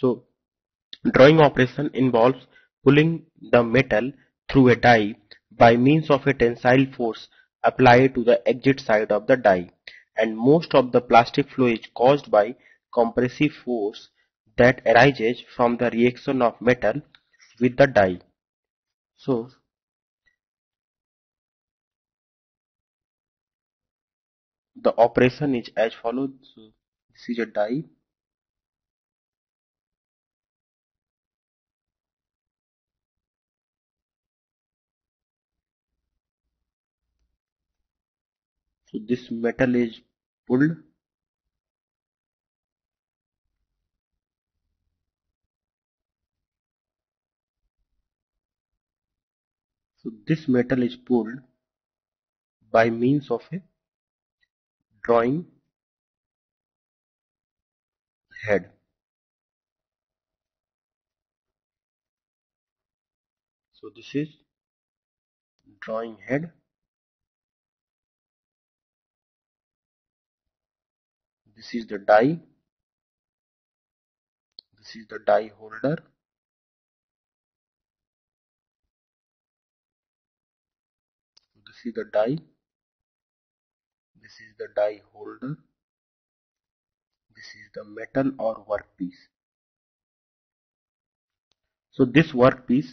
So drawing operation involves pulling the metal through a die by means of a tensile force applied to the exit side of the die and most of the plastic flow is caused by compressive force that arises from the reaction of metal with the die. So the operation is as follows. So this is a die so this metal is pulled. So this metal is pulled by means of a drawing head. So this is drawing head this is the die. This is the die holder. This is the die. This is the die holder. This is the metal or workpiece. So this workpiece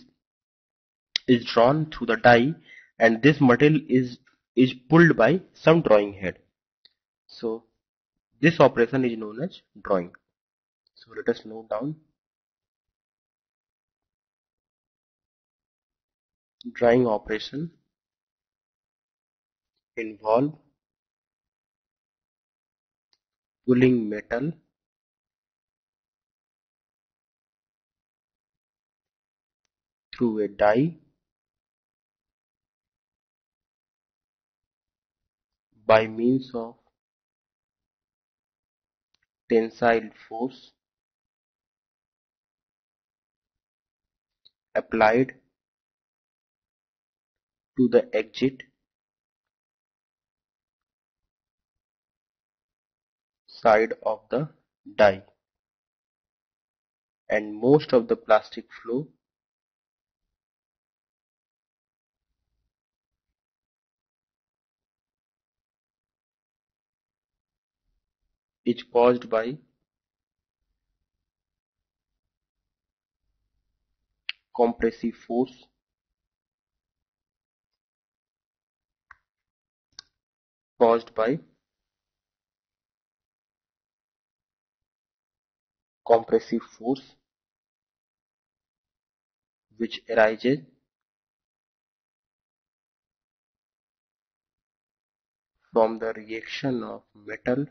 is drawn through the die and this material is is pulled by some drawing head. So this operation is known as drawing. So let us note down. Drawing operation involve pulling metal through a die by means of tensile force applied to the exit side of the die. And most of the plastic flow is caused by compressive force. Caused by compressive force which arises from the reaction of metal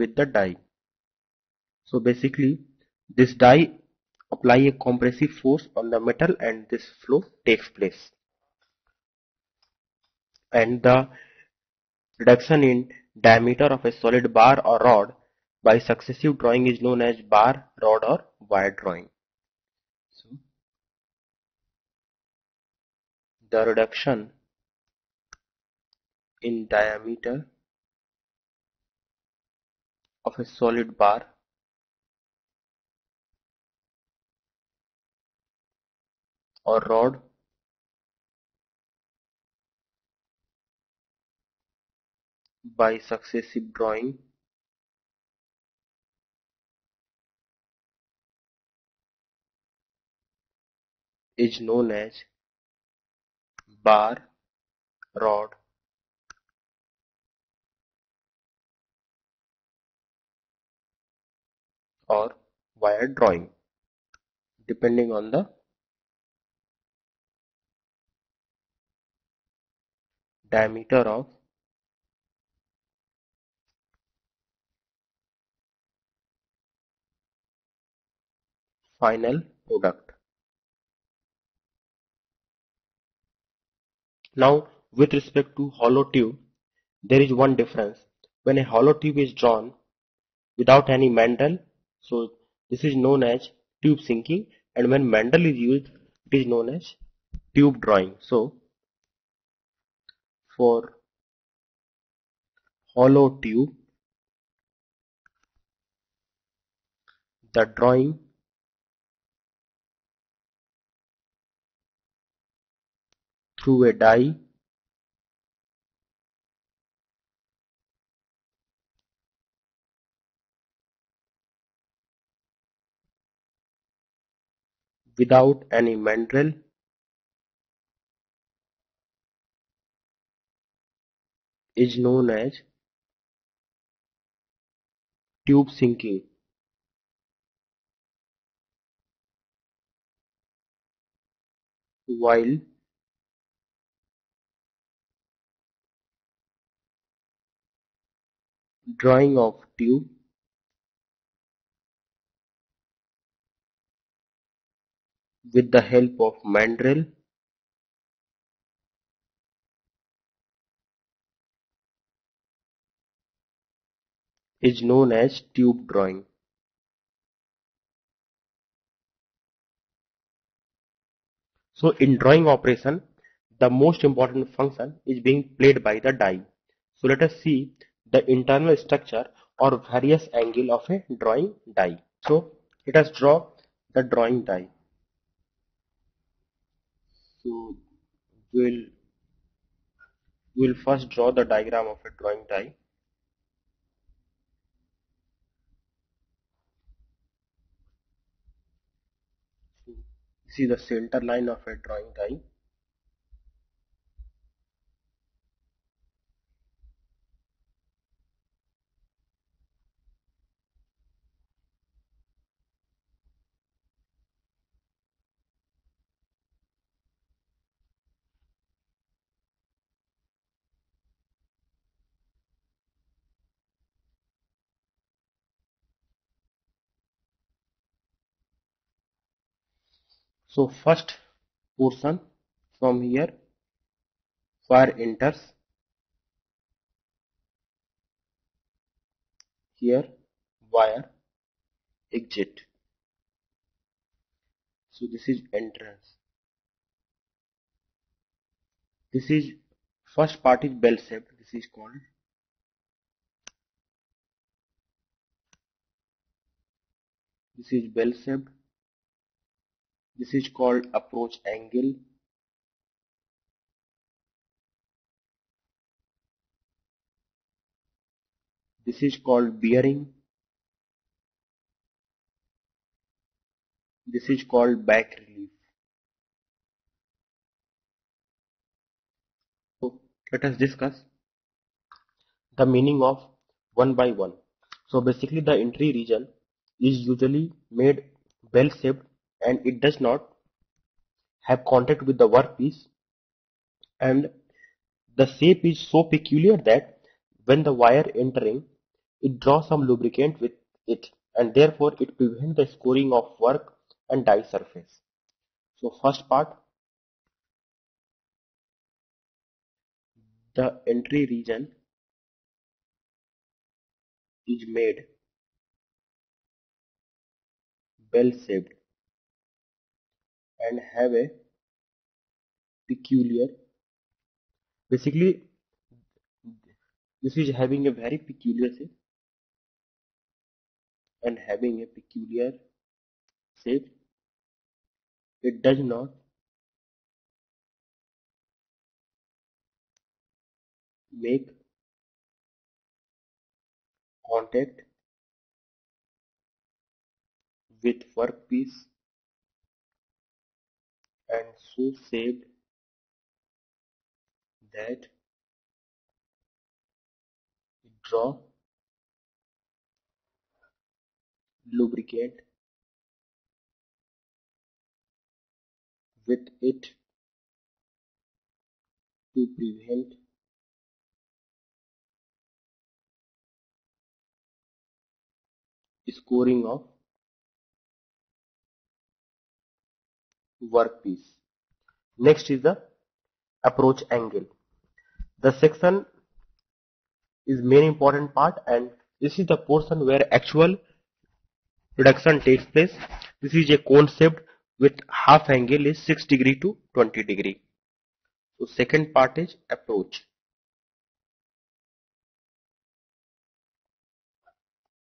with the die. So basically this die apply a compressive force on the metal and this flow takes place. And the reduction in diameter of a solid bar or rod by successive drawing is known as bar, rod or wire drawing. So the reduction in diameter of a solid bar. Or rod. By successive drawing. Is known as bar rod or wire drawing depending on the diameter of final product. Now with respect to hollow tube there is one difference when a hollow tube is drawn without any mandrel so this is known as tube sinking and when mandrel is used it is known as tube drawing so for hollow tube. The drawing through a die without any mandrel is known as tube sinking. While drawing of tube with the help of mandrel is known as tube drawing. So in drawing operation, the most important function is being played by the die. So let us see the internal structure or various angle of a drawing die. So let us draw the drawing die. So we'll we'll first draw the diagram of a drawing die. Is the center line of a drawing die. So first portion from here wire enters. Here wire exit. So this is entrance. This is first part is bell shaped this is called this is bell shaped this is called approach angle. This is called bearing. This is called back relief. So let us discuss the meaning of one by one. So basically the entry region is usually made bell shaped and it does not have contact with the workpiece and the shape is so peculiar that when the wire entering it draws some lubricant with it and therefore it prevents the scoring of work and die surface. So first part the entry region is made bell shaped and have a peculiar basically this is having a very peculiar shape and having a peculiar shape. It does not make contact with workpiece and so shaped that draw lubricant with it to prevent scoring of workpiece. Next is the approach angle. The section is main important part and this is the portion where actual reduction takes place. This is a concept with half angle is 6 degree to 20 degree. So second part is approach.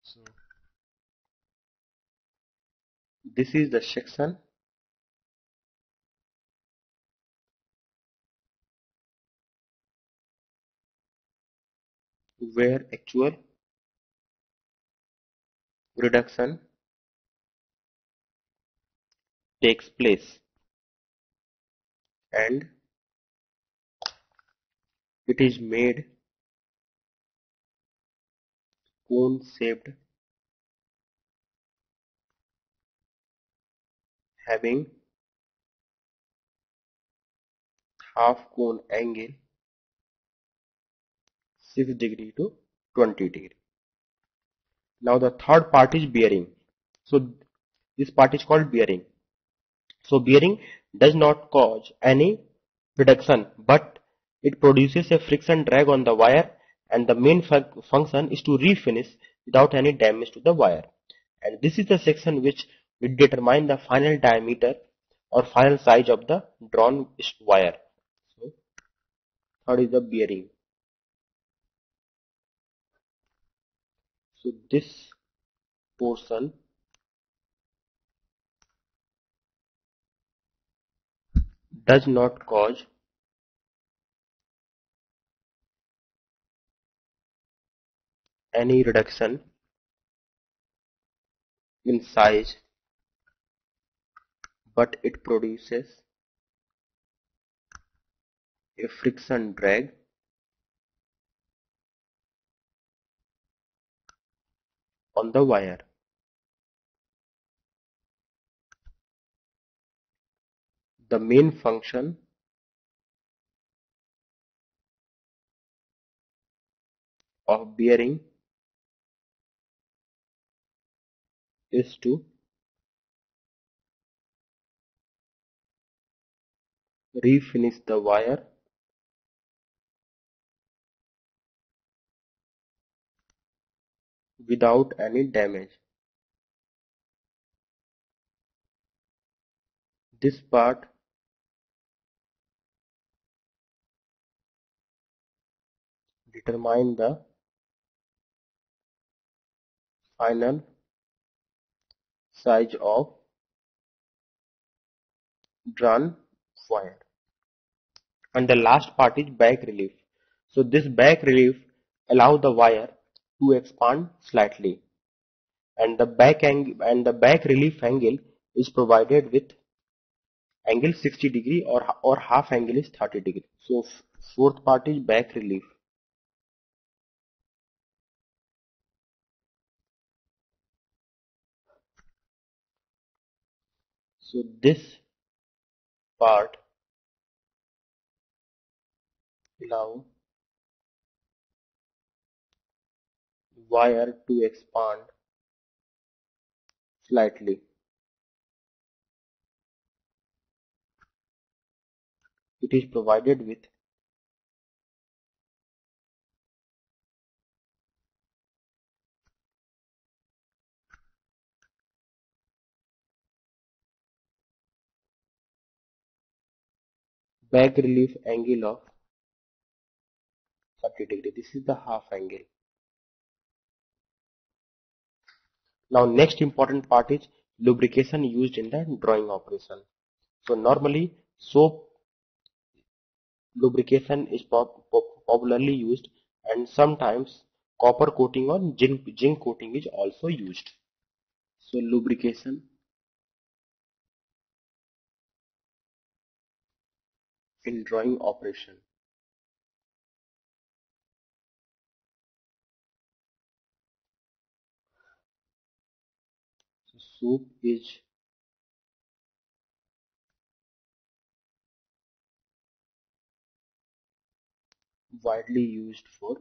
So this is the section where actual reduction takes place. And it is made cone shaped having half cone angle 6 degree to 20 degree. Now the third part is bearing. So this part is called bearing. So bearing does not cause any reduction but it produces a friction drag on the wire and the main function is to refinish without any damage to the wire. And this is the section which will determine the final diameter or final size of the drawn wire. So third is the bearing. So this portion does not cause any reduction in size but it produces a friction drag on the wire. The main function of bearing is to refinish the wire without any damage. This part determine the final size of drawn wire and the last part is back relief so this back relief allow the wire to expand slightly. And the back angle and the back relief angle is provided with angle 60 degree or or half angle is 30 degree. So fourth part is back relief. So this part allow wire to expand slightly. It is provided with back relief angle of 30 degree. This is the half angle. Now next important part is lubrication used in the drawing operation. So normally soap lubrication is pop pop popularly used and sometimes copper coating or zinc, zinc coating is also used. So lubrication in drawing operation. Soap is widely used for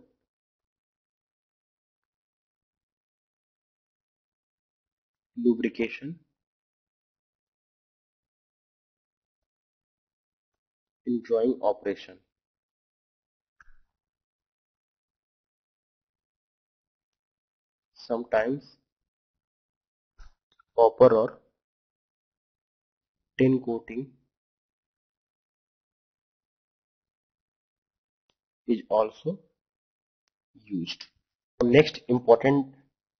lubrication in drawing operation. Sometimes copper or tin coating is also used. Next important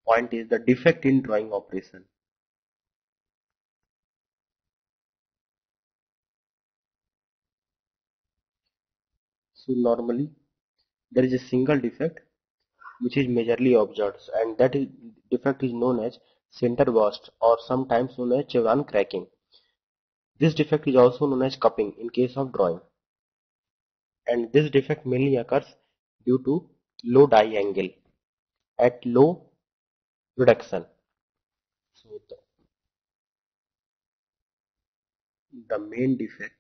point is the defect in drawing operation. So normally there is a single defect which is majorly observed and that is, defect is known as center burst or sometimes known as chevron cracking. This defect is also known as cupping in case of drawing and this defect mainly occurs due to low die angle at low reduction. So the, the main defect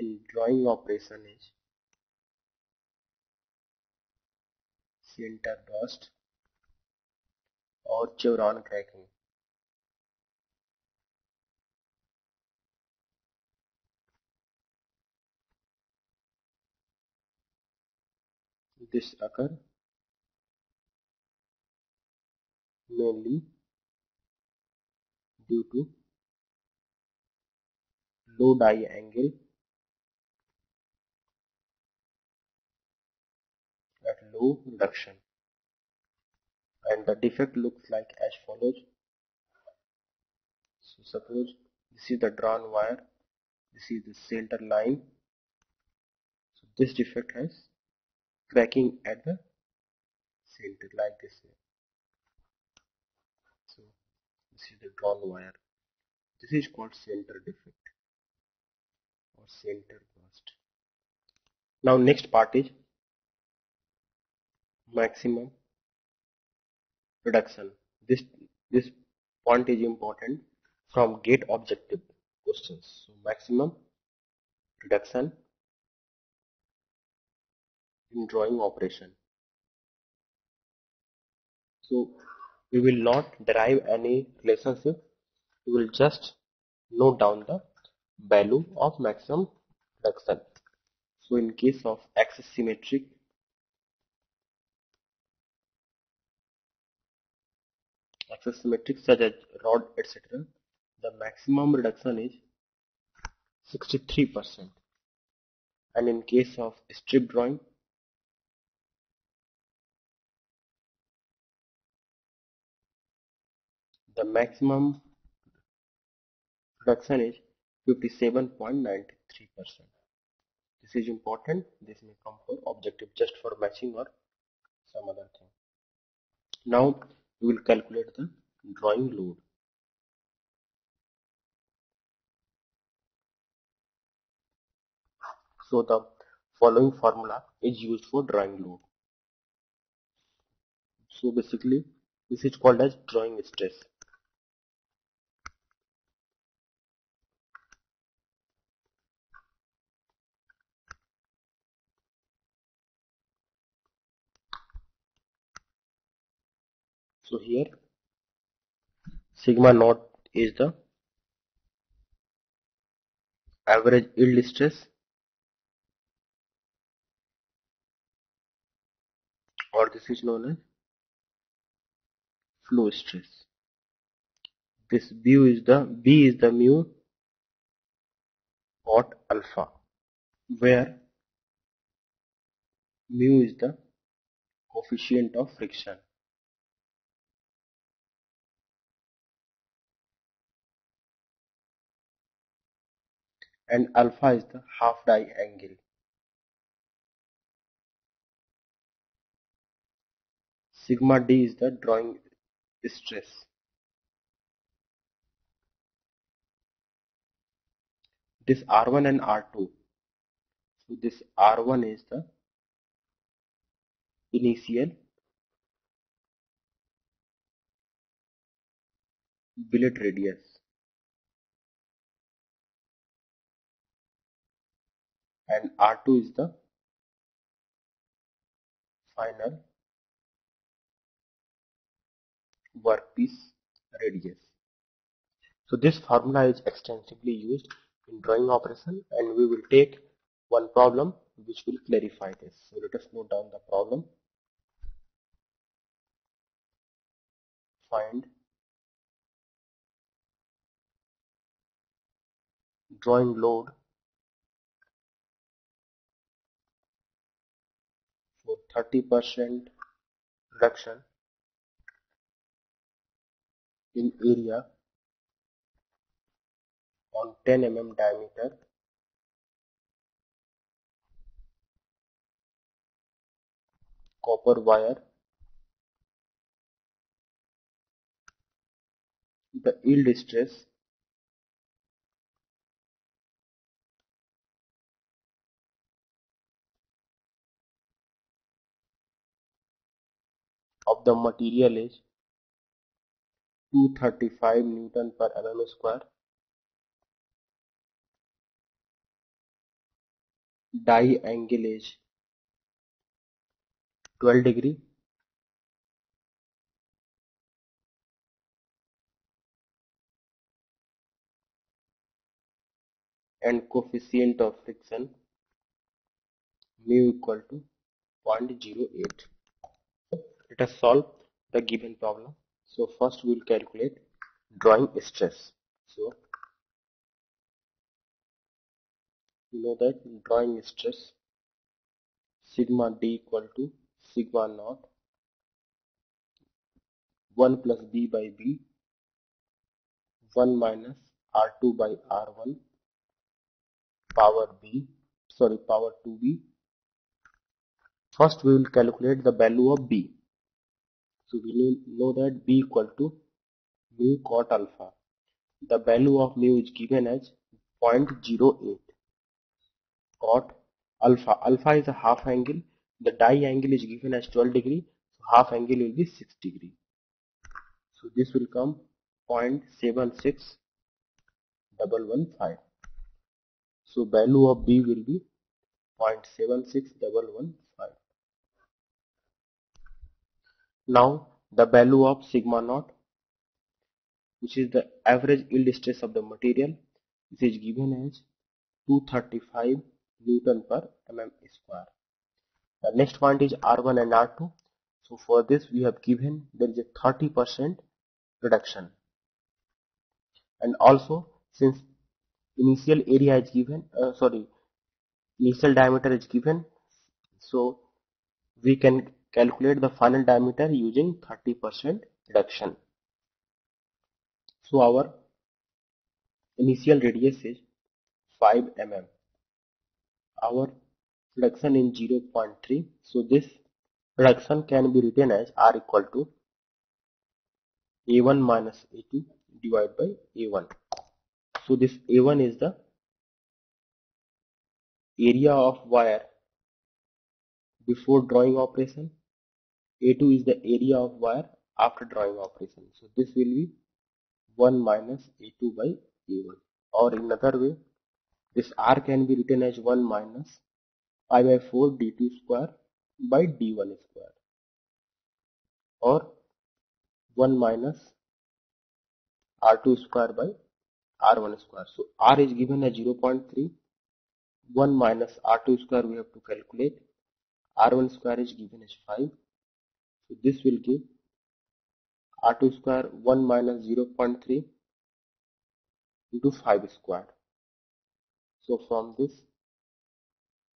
in drawing operation is center burst or chevron cracking. This occur mainly due to low die angle at low reduction. And the defect looks like as follows. So suppose this is the drawn wire. This is the center line. So this defect has cracking at the center like this so this is the drawn wire. This is called center defect or center burst. Now next part is maximum reduction. This this point is important from gate objective questions. So maximum reduction in drawing operation. So we will not derive any relationship. We will just note down the value of maximum reduction. So in case of axis symmetric axis symmetric such as rod etc the maximum reduction is 63% and in case of strip drawing the maximum reduction is 57.93% this is important. This may come for objective just for matching or some other thing. Now we will calculate the drawing load. So the following formula is used for drawing load. So basically this is called as drawing stress so here sigma naught is the average yield stress or this is known as flow stress. This b is the b is the mu naught alpha where mu is the coefficient of friction and alpha is the half die angle. Sigma d is the drawing stress. This R1 and R2. So this R1 is the initial billet radius and R2 is the final workpiece radius. So this formula is extensively used in drawing operation and we will take one problem which will clarify this. So let us note down the problem. Find drawing load for 30% reduction in area on 10 mm diameter. Copper wire. The yield stress of the material is 235 Newton per mm square. Die angle is 12 degree. and coefficient of friction mu equal to 0.08. Let us solve the given problem. So first we will calculate drawing stress. So you know that drawing stress sigma d equal to sigma naught 1 plus b by b 1 minus r2 by r1 power b sorry power 2b first we will calculate the value of b so we know that b equal to mu cot alpha. The value of mu is given as 0.08. Cot alpha. Alpha is a half angle. The die angle is given as 12 degree. So half angle will be 6 degree. So this will come 0.76115. So value of B will be 0.76115. Now the value of sigma naught which is the average yield stress of the material this is given as 235 Newton per mm square. The next point is R1 and R2. So for this we have given there is a 30% reduction and also since initial area is given uh, sorry initial diameter is given so we can calculate the final diameter using 30% reduction. So our initial radius is 5 mm. Our reduction in 0.3. So this reduction can be written as R equal to A1 minus A2 divided by A1. So this A1 is the area of wire before drawing operation a2 is the area of wire after drawing operation. So this will be 1 minus A2 by A1 or in another way this R can be written as 1 minus pi by 4 D2 square by D1 square. Or 1 minus R2 square by R1 square. So R is given as 0.3 1 minus R2 square we have to calculate. R1 square is given as 5 so this will give R2 square 1 minus 0.3 into 5 square. So from this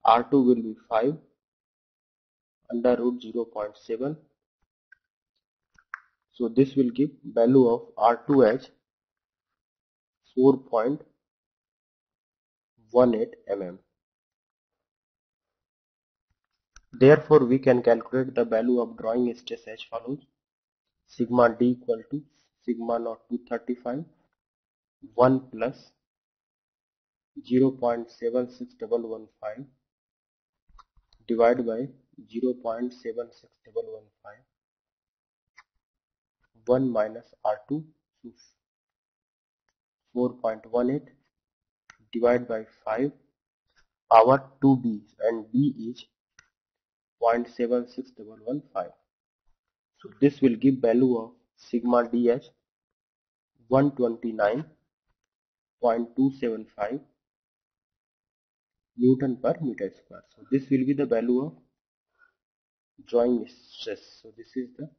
R2 will be 5 under root 0.7. So this will give value of R2 as 4.18 mm. Therefore, we can calculate the value of drawing stress as follows. Sigma D equal to sigma naught 235 1 plus 0 0.76115 divided by 0 0.76115 1 minus R2 4.18 divided by 5 power 2b and b is 0.76115. So this will give value of sigma d as 129.275 Newton per meter square. So this will be the value of drawing stress. So this is the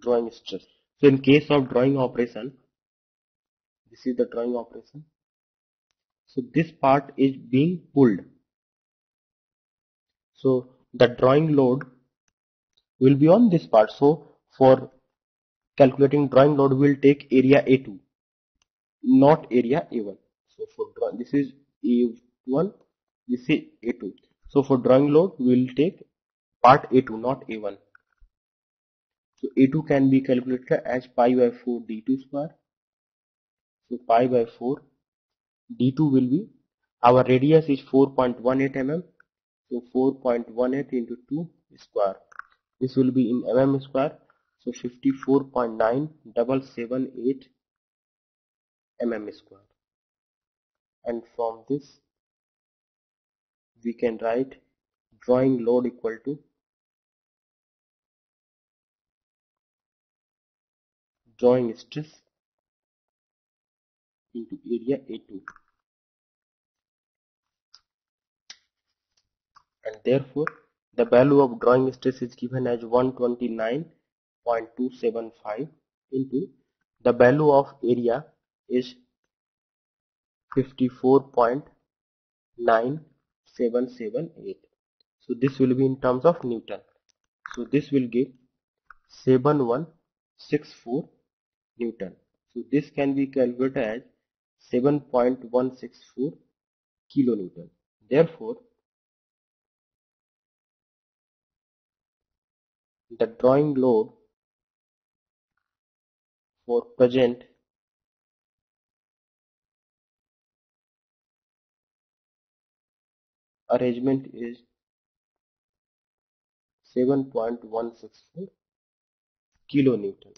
drawing stress. So in case of drawing operation, this is the drawing operation. So this part is being pulled. So the drawing load will be on this part. So for calculating drawing load we will take area A2 not area A1. So for drawing this is A1 this is A2. So for drawing load we will take part A2 not A1. So A2 can be calculated as pi by 4 D2 square. So pi by 4 D2 will be our radius is 4.18 mm. So 4.18 into 2 square. This will be in mm square. So 54.9778 mm square. And from this we can write drawing load equal to drawing stress into area A2 and therefore the value of drawing stress is given as 129.275 into the value of area is 54.9778 so this will be in terms of Newton. So this will give 7164 Newton. So this can be calculated as 7.164 kilonewton. Therefore the drawing load for present arrangement is 7.164 kilonewton